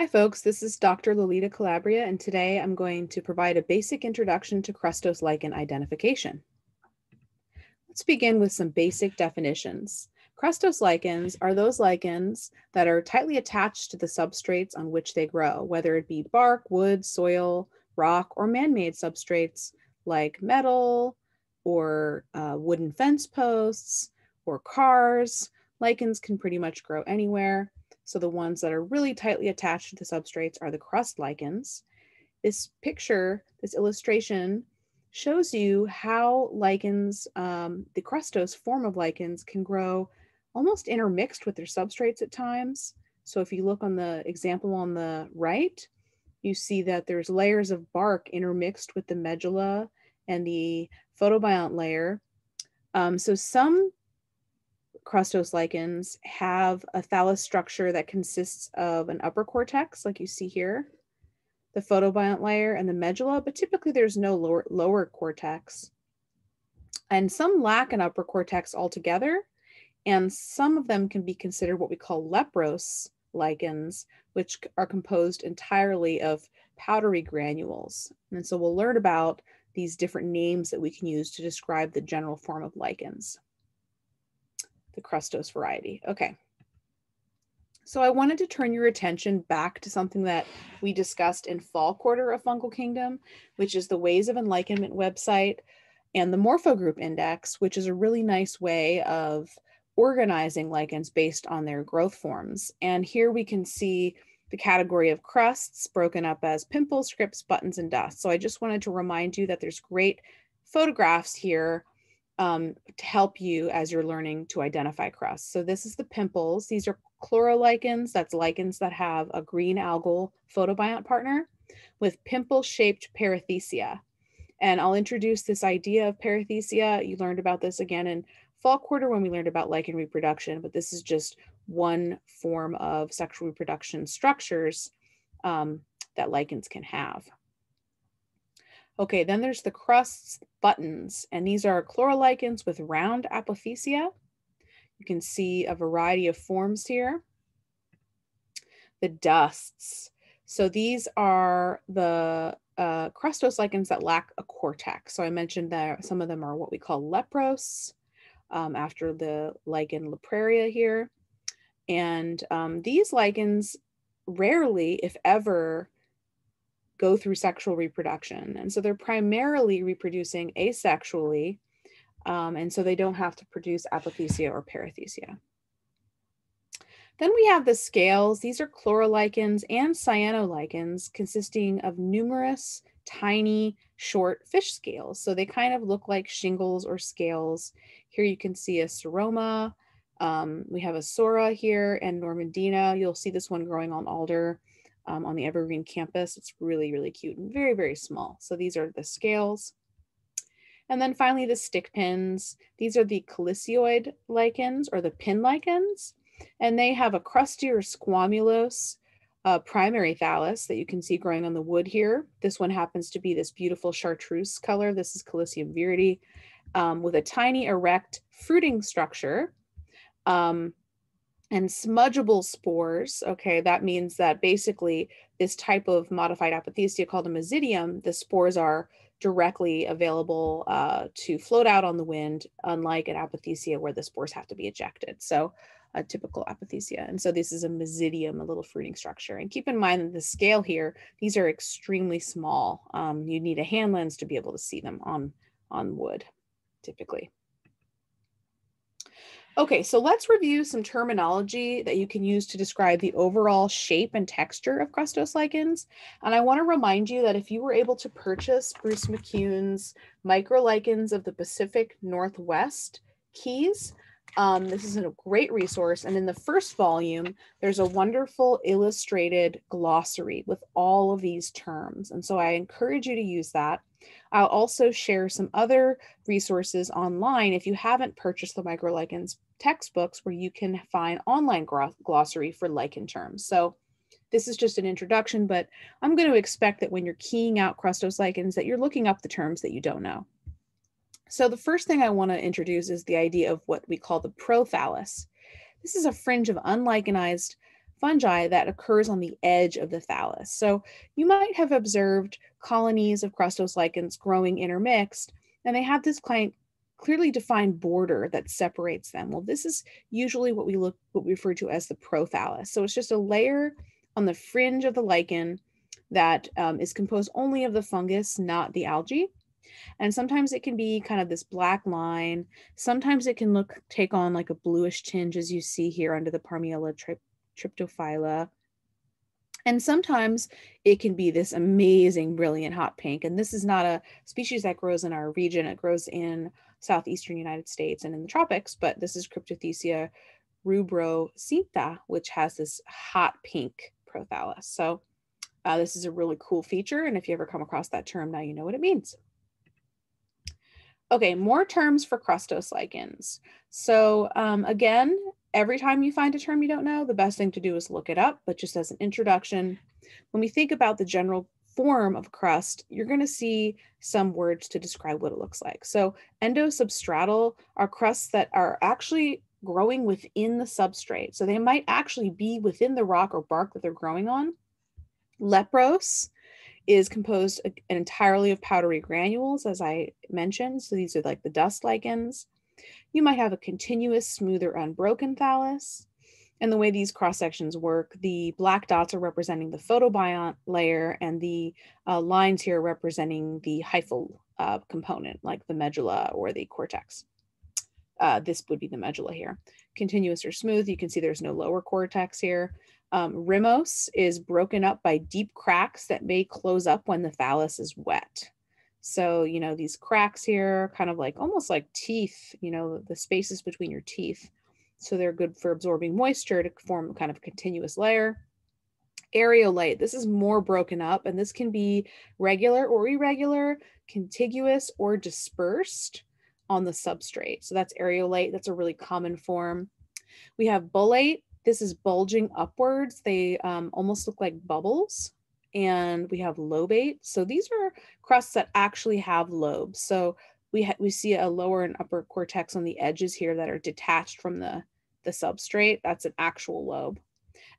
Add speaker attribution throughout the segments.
Speaker 1: Hi folks, this is Dr. Lalita Calabria and today I'm going to provide a basic introduction to crustose lichen identification. Let's begin with some basic definitions. Crustose lichens are those lichens that are tightly attached to the substrates on which they grow, whether it be bark, wood, soil, rock, or man-made substrates like metal or uh, wooden fence posts or cars. Lichens can pretty much grow anywhere. So the ones that are really tightly attached to the substrates are the crust lichens. This picture, this illustration shows you how lichens, um, the crustose form of lichens can grow almost intermixed with their substrates at times. So if you look on the example on the right, you see that there's layers of bark intermixed with the medulla and the photobiont layer. Um, so some crustose lichens have a thallus structure that consists of an upper cortex, like you see here, the photobiont layer and the medulla, but typically there's no lower, lower cortex. And some lack an upper cortex altogether, and some of them can be considered what we call leprose lichens, which are composed entirely of powdery granules. And so we'll learn about these different names that we can use to describe the general form of lichens the crustose variety. Okay. So I wanted to turn your attention back to something that we discussed in fall quarter of Fungal Kingdom, which is the Ways of Enlichenment website and the Morphogroup Index, which is a really nice way of organizing lichens based on their growth forms. And here we can see the category of crusts broken up as pimples, scripts, buttons, and dust. So I just wanted to remind you that there's great photographs here um, to help you as you're learning to identify crusts. So this is the pimples. These are chlorolichens. That's lichens that have a green algal photobiont partner with pimple-shaped perithecia. And I'll introduce this idea of perithecia. You learned about this again in fall quarter when we learned about lichen reproduction, but this is just one form of sexual reproduction structures um, that lichens can have. Okay, then there's the crusts buttons, and these are chlorolichens with round apothecia. You can see a variety of forms here. The dusts. So these are the uh, crustose lichens that lack a cortex. So I mentioned that some of them are what we call leprose, um, after the lichen lepraria here. And um, these lichens rarely, if ever, go through sexual reproduction. And so they're primarily reproducing asexually. Um, and so they don't have to produce apothecia or perithecia. Then we have the scales. These are chlorolichens and cyanolichens consisting of numerous tiny short fish scales. So they kind of look like shingles or scales. Here you can see a Psoroma. Um, we have a Psora here and normandina. You'll see this one growing on alder um, on the Evergreen campus. It's really, really cute and very, very small. So these are the scales. And then finally the stick pins. These are the calicioid lichens or the pin lichens. And they have a crusty or squamulose uh, primary thallus that you can see growing on the wood here. This one happens to be this beautiful chartreuse color. This is Calicium viride um, with a tiny erect fruiting structure. Um, and smudgeable spores, okay, that means that basically this type of modified apothecia called a mazaedium, the spores are directly available uh, to float out on the wind, unlike an apothecia where the spores have to be ejected. So a typical apothecia. And so this is a mazaedium, a little fruiting structure. And keep in mind that the scale here, these are extremely small. Um, you need a hand lens to be able to see them on, on wood, typically. Okay, so let's review some terminology that you can use to describe the overall shape and texture of crustose lichens. And I want to remind you that if you were able to purchase Bruce McCune's Microlichens of the Pacific Northwest keys, um, this is a great resource. And in the first volume, there's a wonderful illustrated glossary with all of these terms. And so I encourage you to use that. I'll also share some other resources online if you haven't purchased the Microlichens textbooks where you can find online glossary for lichen terms. So this is just an introduction, but I'm going to expect that when you're keying out crustose lichens that you're looking up the terms that you don't know. So the first thing I want to introduce is the idea of what we call the prothallus. This is a fringe of unlichenized fungi that occurs on the edge of the thallus. So you might have observed colonies of crustose lichens growing intermixed, and they have this clearly defined border that separates them. Well, this is usually what we look what we refer to as the prothallus. So it's just a layer on the fringe of the lichen that um, is composed only of the fungus, not the algae. And sometimes it can be kind of this black line. Sometimes it can look take on like a bluish tinge, as you see here under the Parmelia triptophylla. And sometimes it can be this amazing, brilliant hot pink. And this is not a species that grows in our region. It grows in southeastern United States and in the tropics, but this is Cryptothecia rubrocincta, which has this hot pink prothallus. So uh, this is a really cool feature. And if you ever come across that term, now you know what it means. Okay, more terms for crustose lichens. So um, again, every time you find a term you don't know, the best thing to do is look it up. But just as an introduction, when we think about the general form of crust, you're going to see some words to describe what it looks like. So endosubstratal are crusts that are actually growing within the substrate. So they might actually be within the rock or bark that they're growing on. Leprose is composed uh, entirely of powdery granules, as I mentioned. So these are like the dust lichens. You might have a continuous, smooth or unbroken thallus. And the way these cross sections work, the black dots are representing the photobiont layer, and the uh, lines here representing the hyphal uh, component, like the medulla or the cortex. Uh, this would be the medulla here. Continuous or smooth, you can see there's no lower cortex here. Um, rimose is broken up by deep cracks that may close up when the thallus is wet. So, you know, these cracks here, kind of like almost like teeth, you know, the spaces between your teeth. So they're good for absorbing moisture to form kind of a continuous layer. Areolate, this is more broken up and this can be regular or irregular, contiguous or dispersed on the substrate. So that's areolate, that's a really common form. We have bullate, this is bulging upwards. They um, almost look like bubbles. And we have lobate. So these are crusts that actually have lobes. So we, ha- we see a lower and upper cortex on the edges here that are detached from the, the substrate. That's an actual lobe.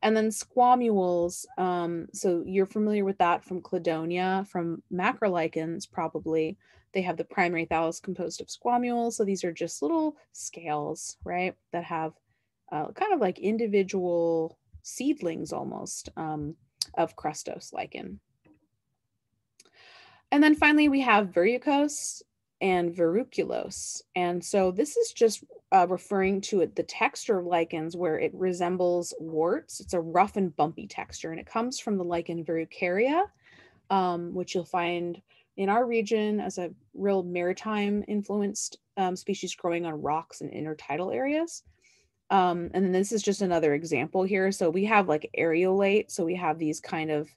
Speaker 1: And then squamules, um, so you're familiar with that from cladonia, from macrolichens probably. They have the primary thallus composed of squamules. So these are just little scales, right, that have uh, kind of like individual seedlings almost um, of crustose lichen. And then finally, we have verrucose and verruculose. And so this is just uh, referring to it, the texture of lichens where it resembles warts. It's a rough and bumpy texture, and it comes from the lichen Verrucaria, um, which you'll find in our region as a real maritime influenced um, species growing on rocks and intertidal areas. Um, and then this is just another example here. So we have like areolate. So we have these kind of,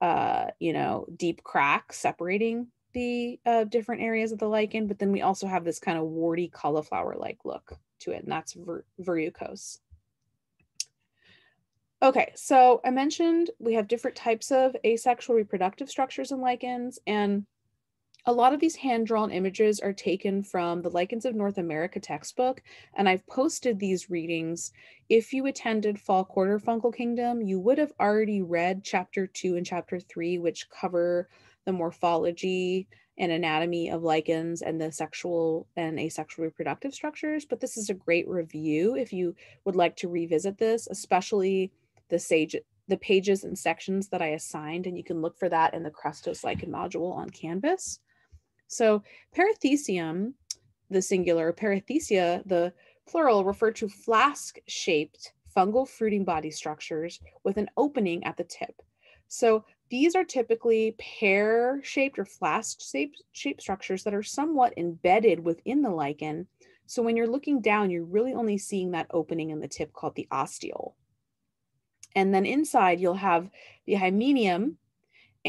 Speaker 1: uh, you know, deep cracks separating the uh, different areas of the lichen. But then we also have this kind of warty cauliflower-like look to it, and that's ver verrucose. Okay, so I mentioned we have different types of asexual reproductive structures in lichens, and a lot of these hand-drawn images are taken from the Lichens of North America textbook, and I've posted these readings. If you attended Fall Quarter Fungal Kingdom, you would have already read chapter two and chapter three, which cover the morphology and anatomy of lichens and the sexual and asexual reproductive structures. But this is a great review if you would like to revisit this, especially the sage the pages and sections that I assigned, and you can look for that in the Crustose Lichen module on Canvas. So perithecium, the singular, perithecia, the plural, refer to flask-shaped fungal fruiting body structures with an opening at the tip. So these are typically pear-shaped or flask-shaped structures that are somewhat embedded within the lichen. So when you're looking down, you're really only seeing that opening in the tip called the ostiole. And then inside, you'll have the hymenium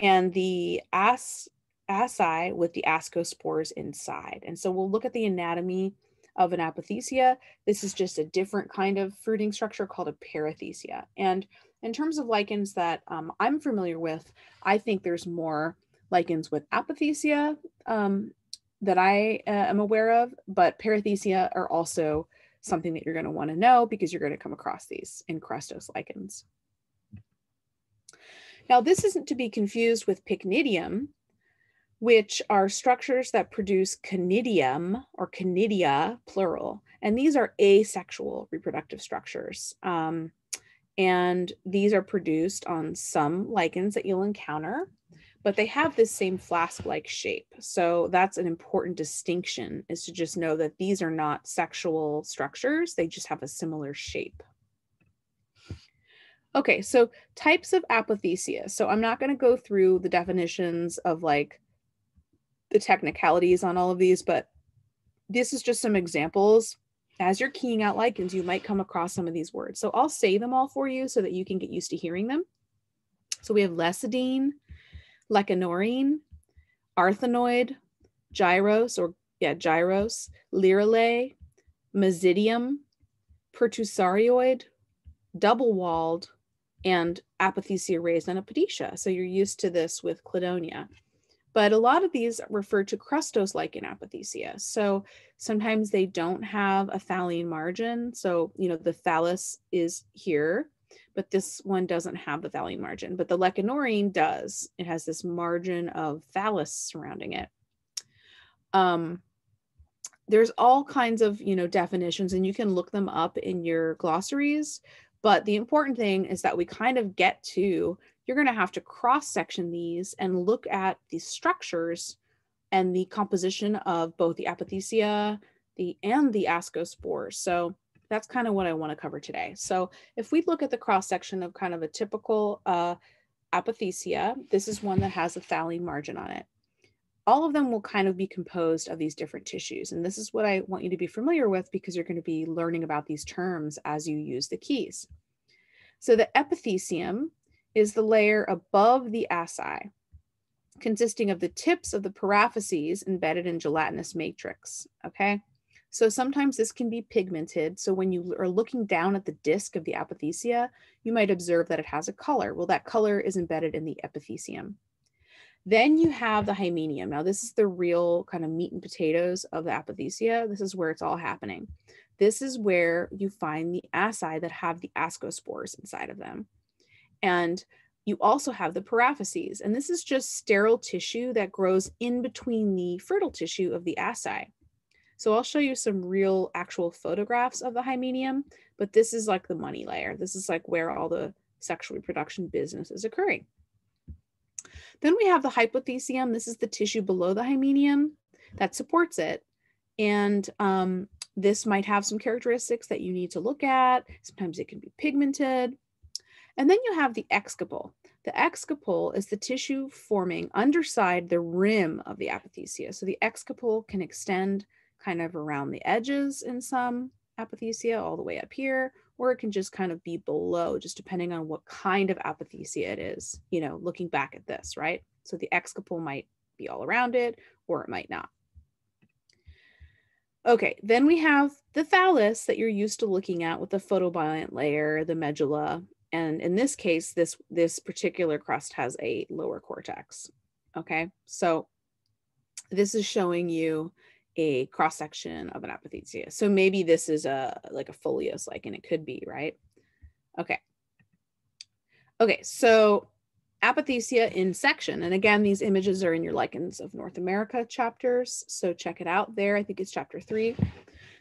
Speaker 1: and the as asci with the ascospores inside. And so we'll look at the anatomy of an apothecia. This is just a different kind of fruiting structure called a perithecia. And in terms of lichens that um, I'm familiar with, I think there's more lichens with apothecia um, that I uh, am aware of, but perithecia are also something that you're going to want to know because you're going to come across these in crustose lichens. Now, this isn't to be confused with pycnidium, which are structures that produce conidium or conidia, plural. And these are asexual reproductive structures. Um, and these are produced on some lichens that you'll encounter, but they have this same flask-like shape. So that's an important distinction is to just know that these are not sexual structures. They just have a similar shape. Okay, so types of apothecia. So I'm not going to go through the definitions of like the technicalities on all of these, but this is just some examples. As you're keying out lichens, you might come across some of these words. So I'll say them all for you so that you can get used to hearing them. So we have lecideine, lecanorine, arthonioid, gyrose, or yeah, gyrose, lirale, mazaedium, pertusarioid, double-walled, and apothecia raised and apodecia. So you're used to this with cladonia. But a lot of these refer to crustose lichen apothecia. So sometimes they don't have a thalline margin. So, you know, the thallus is here, but this one doesn't have the thalline margin. But the lecanorine does. It has this margin of thallus surrounding it. Um, there's all kinds of, you know, definitions, and you can look them up in your glossaries. But the important thing is that we kind of get to, you're going to have to cross section these and look at the structures and the composition of both the apothecia the and the ascospores. So that's kind of what I want to cover today. So if we look at the cross section of kind of a typical uh, apothecia, this is one that has a thalline margin on it. All of them will kind of be composed of these different tissues. And this is what I want you to be familiar with because you're going to be learning about these terms as you use the keys. So the epithecium is the layer above the asci, consisting of the tips of the paraphyses embedded in gelatinous matrix, okay? So sometimes this can be pigmented. So when you are looking down at the disc of the apothecia, you might observe that it has a color. Well, that color is embedded in the epithecium. Then you have the hymenium. Now, this is the real kind of meat and potatoes of the apothecia. This is where it's all happening. This is where you find the asci that have the ascospores inside of them. And you also have the paraphyses. And this is just sterile tissue that grows in between the fertile tissue of the asci. So I'll show you some real actual photographs of the hymenium, but this is like the money layer. This is like where all the sexual reproduction business is occurring. Then we have the hypothecium. This is the tissue below the hymenium that supports it. And um, this might have some characteristics that you need to look at. Sometimes it can be pigmented. And then you have the exciple. The exciple is the tissue forming underside the rim of the apothecia. So the exciple can extend kind of around the edges in some apothecia all the way up here, or it can just kind of be below, just depending on what kind of apothecia it is, you know, looking back at this, right? So the exciple might be all around it, or it might not. Okay, then we have the thallus that you're used to looking at with the photobiont layer, the medulla, and in this case, this, this particular crust has a lower cortex. Okay, so this is showing you a cross section of an apothecia. So maybe this is a like a foliose and it could be, right? Okay. Okay, so apothecia in section. And again, these images are in your lichens of North America chapters. So check it out there. I think it's chapter three.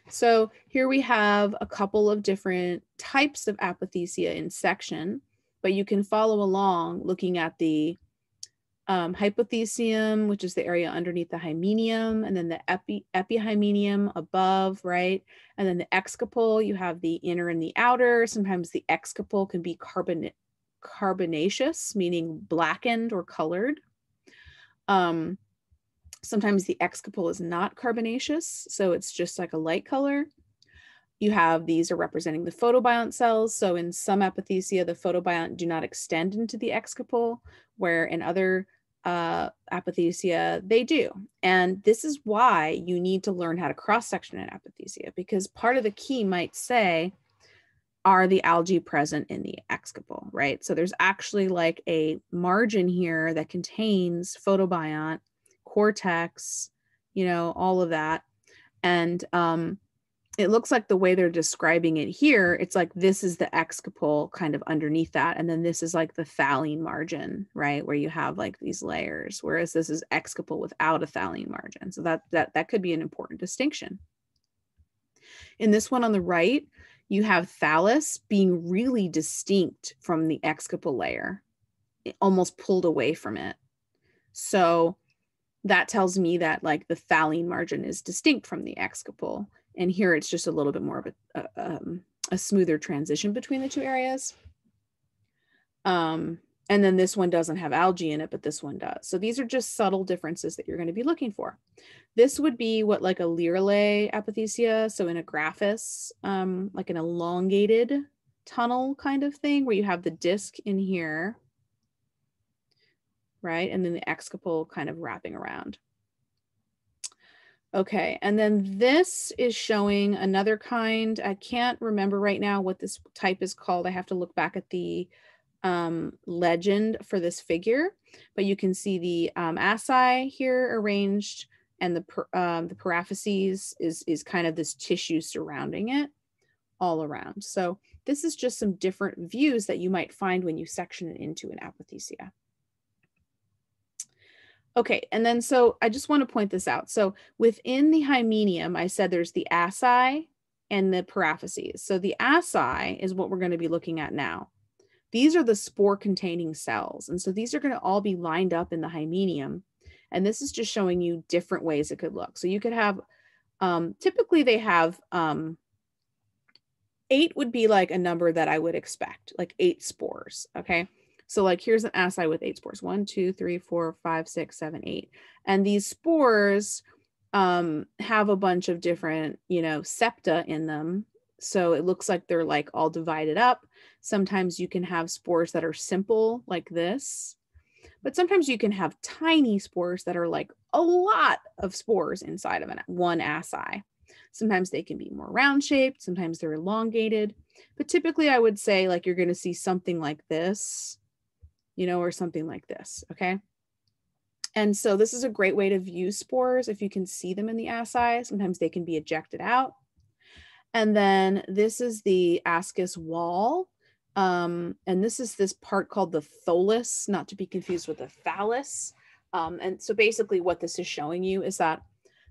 Speaker 1: So here we have a couple of different types of apothecia in section, but you can follow along looking at the um, which is the area underneath the hymenium, and then the epi, epihymenium above, right? And then the exciple, you have the inner and the outer. Sometimes the exciple can be carbon, carbonaceous, meaning blackened or colored. Um, sometimes the exciple is not carbonaceous, so it's just like a light color. You have these are representing the photobiont cells. So in some apothecia, the photobiont do not extend into the exciple, where in other uh, apothecia, they do. And this is why you need to learn how to cross section an apothecia, because part of the key might say, are the algae present in the exciple, right? So there's actually like a margin here that contains photobiont, cortex, you know, all of that. And um, it looks like the way they're describing it here, it's like this is the exciple kind of underneath that. And then this is like the thalline margin, right? Where you have like these layers, whereas this is exciple without a thalline margin. So that that that could be an important distinction. In this one on the right, you have thallus being really distinct from the exciple layer, almost pulled away from it. So that tells me that like the thalline margin is distinct from the exciple and here it's just a little bit more of a, a, um, a smoother transition between the two areas. Um, and then this one doesn't have algae in it, but this one does. So these are just subtle differences that you're going to be looking for. This would be what like a lirellate apothecia. So in a graphis, um, like an elongated tunnel kind of thing where you have the disc in here, right? And then the exciple kind of wrapping around. Okay, and then this is showing another kind. I can't remember right now what this type is called. I have to look back at the um, legend for this figure, but you can see the um, asci here arranged and the, um, the paraphyses is, is kind of this tissue surrounding it all around. So this is just some different views that you might find when you section it into an apothecia. Okay, and then so I just want to point this out. So within the hymenium, I said there's the asci and the paraphyses. So the asci is what we're going to be looking at now. These are the spore containing cells. And so these are going to all be lined up in the hymenium. And this is just showing you different ways it could look. So you could have, um, typically they have um, eight would be like a number that I would expect, like eight spores. Okay. So like here's an asci with eight spores. One, two, three, four, five, six, seven, eight. And these spores um, have a bunch of different, you know, septa in them. So it looks like they're like all divided up. Sometimes you can have spores that are simple like this, but sometimes you can have tiny spores that are like a lot of spores inside of an, one asci. Sometimes they can be more round shaped, sometimes they're elongated, but typically I would say like you're going to see something like this you know, or something like this, okay? And so this is a great way to view spores if you can see them in the asci. Sometimes they can be ejected out. And then this is the ascus wall. Um, and this is this part called the tholus, not to be confused with the phallus. Um, and so basically what this is showing you is that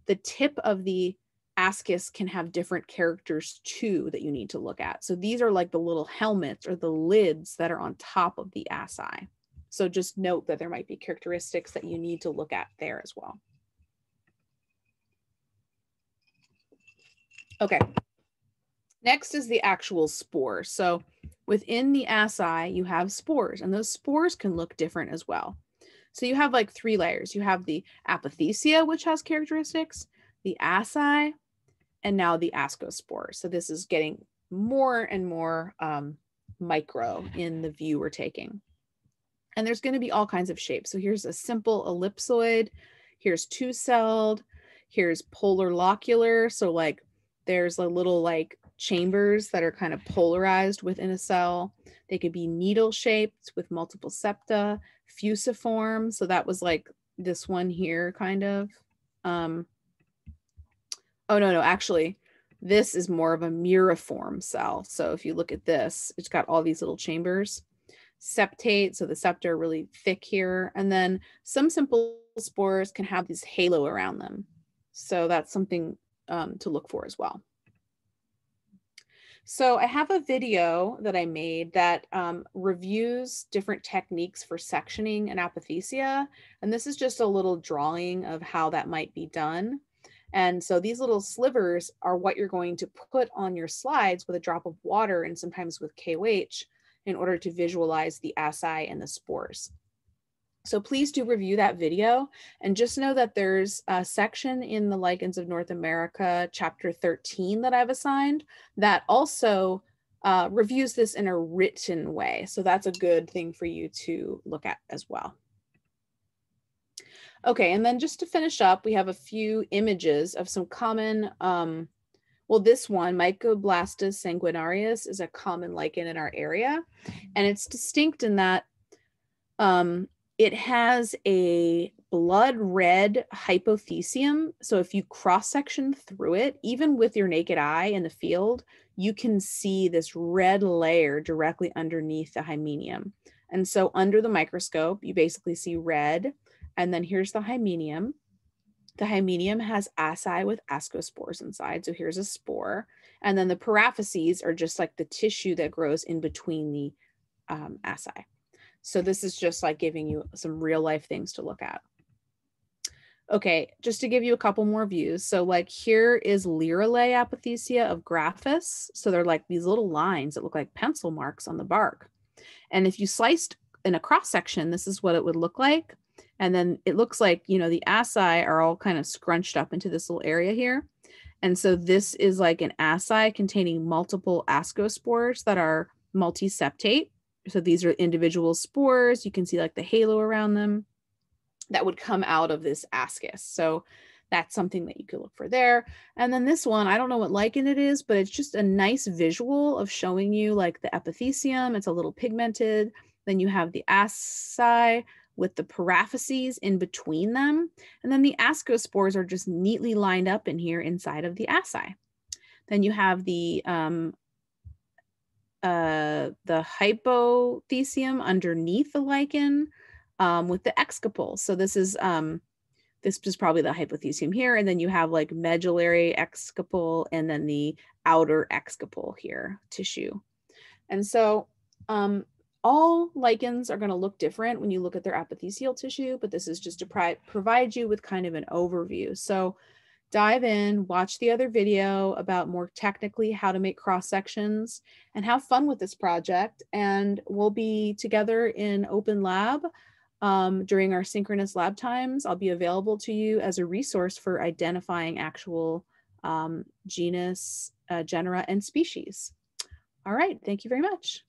Speaker 1: the tip of the ascus can have different characters too that you need to look at. So these are like the little helmets or the lids that are on top of the asci. So just note that there might be characteristics that you need to look at there as well. Okay, next is the actual spore. So within the asci, you have spores and those spores can look different as well. So you have like three layers. You have the apothecia, which has characteristics, the asci, and now the ascospore. So this is getting more and more um, micro in the view we're taking. And there's going to be all kinds of shapes. So here's a simple ellipsoid. Here's two-celled. Here's polarilocular. So like there's a little like chambers that are kind of polarized within a cell. They could be needle shaped with multiple septa, fusiform. So that was like this one here kind of. Um, oh, no, no, actually, this is more of a muriform cell. So if you look at this, it's got all these little chambers septate. So the septa are really thick here. And then some simple spores can have this halo around them. So that's something um, to look for as well. So I have a video that I made that um, reviews different techniques for sectioning and apothecia. And this is just a little drawing of how that might be done. And so these little slivers are what you're going to put on your slides with a drop of water and sometimes with KOH in order to visualize the asci and the spores. So please do review that video and just know that there's a section in the Lichens of North America, chapter 13 that I've assigned that also uh, reviews this in a written way. So that's a good thing for you to look at as well. Okay, and then just to finish up, we have a few images of some common um, well, this one, Mycoblastus sanguinarius, is a common lichen in our area, and it's distinct in that um, it has a blood red hypothecium. So if you cross section through it, even with your naked eye in the field, you can see this red layer directly underneath the hymenium. And so under the microscope, you basically see red. And then here's the hymenium. The hymenium has asci with ascospores inside. So here's a spore. And then the paraphyses are just like the tissue that grows in between the um, asci. So this is just like giving you some real life things to look at. Okay, just to give you a couple more views. So like here is Lirale apothecia of Graphis. So they're like these little lines that look like pencil marks on the bark. And if you sliced in a cross section, this is what it would look like. And then it looks like, you know, the asci are all kind of scrunched up into this little area here. And so this is like an asci containing multiple ascospores that are multiseptate. So these are individual spores. You can see like the halo around them that would come out of this ascus. So that's something that you could look for there. And then this one, I don't know what lichen it is, but it's just a nice visual of showing you like the epithecium. It's a little pigmented. Then you have the asci with the paraphyses in between them. And then the ascospores are just neatly lined up in here inside of the asci. Then you have the um, uh, the hypothecium underneath the lichen um, with the exciple. So this is um, this is probably the hypothecium here, and then you have like medullary exciple and then the outer exciple here tissue. And so um, all lichens are going to look different when you look at their epithelial tissue, but this is just to provide you with kind of an overview. So dive in, watch the other video about more technically how to make cross sections and have fun with this project. And we'll be together in open lab um, during our synchronous lab times. I'll be available to you as a resource for identifying actual um, genus, uh, genera, and species. All right, thank you very much.